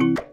you